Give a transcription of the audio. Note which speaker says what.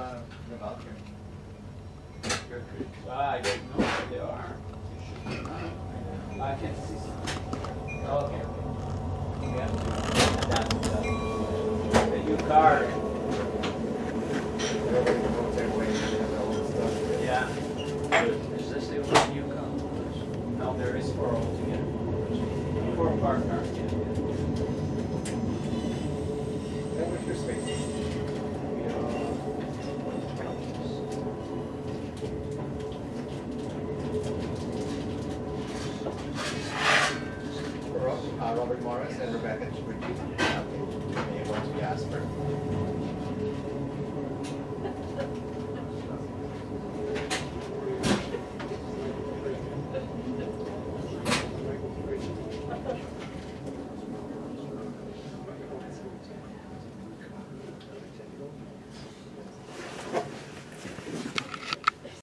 Speaker 1: uh, live out here?
Speaker 2: I don't know where they are. I can see something. Okay. Yeah. That's uh, the new car. Yeah. Is this the only new car? No, there is four altogether. Four partners, yeah.
Speaker 1: Uh, Robert Morris and Rebecca Chiberti.